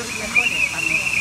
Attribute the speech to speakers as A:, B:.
A: los mejores también.